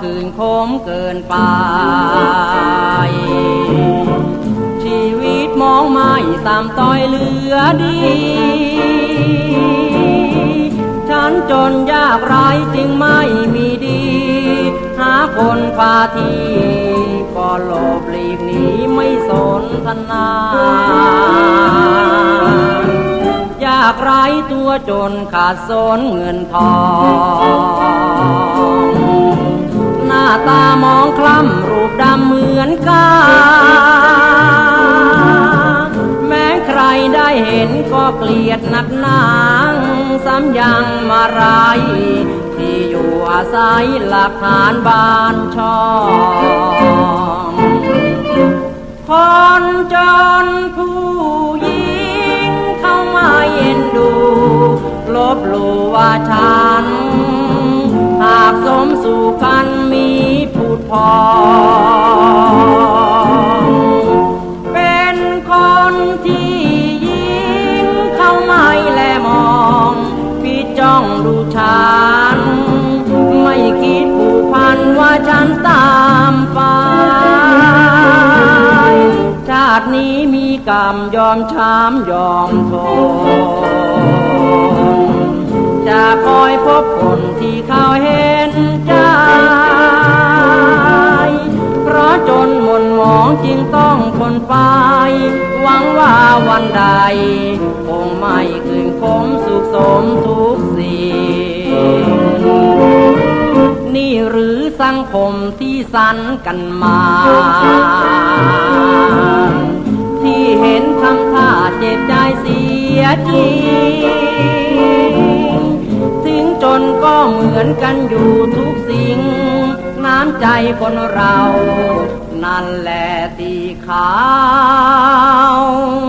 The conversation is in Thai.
คืนคมเกินไป ชีวิตมองไม่ตามต้อยเหลือดี ฉันจนยากไรจึงไม่มีดี หาคนพาทีก็หลบหลีกหนีไม่สนทนายากไรตัวจนขาดสนเงินทอง ตามองคล้ำรูปดำเหมือนกาแม้ใครได้เห็นก็เกลียดนักหนางซ้ำยังมาไรายที่อยู่อาศัยหลักฐานบ้านช่องคนจนผู้หญิงเข้ามาเย็นดู ลบหลู่ว่าฉันหากสมสู่ก พูดพอเป็นคนที่ยิ้มเข้าไม่แลมอง พี่จ้องดูฉัน ไม่คิดผูกพันว่าฉันตามไปชาตินี้มีกรรมยอมช้ำยอมทนจะคอยพบคนที่เขา หวังว่าวันใด คงไม่คืนคมสุขสมทุกสิ่งนี่หรือสังคมที่สันกันมา ที่เห็นทำท่าเจ็บใจเสียจริงถึงจนก็เหมือนกันอยู่ทุกสิ่ง น้ำใจคนเรา นั่นแหละตีขาว